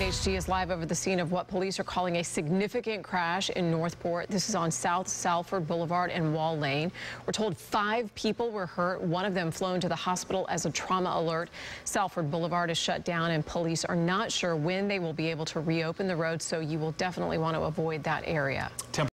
HD is live over the scene of what police are calling a significant crash in North Port. This is on South Salford Boulevard and Wall Lane. We're told five people were hurt, one of them flown to the hospital as a trauma alert. Salford Boulevard is shut down and police are not sure when they will be able to reopen the road, so you will definitely want to avoid that area.